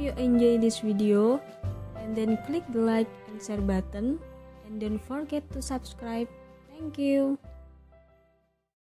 you enjoy this video and then click the like and share button and don't forget to subscribe. Thank you.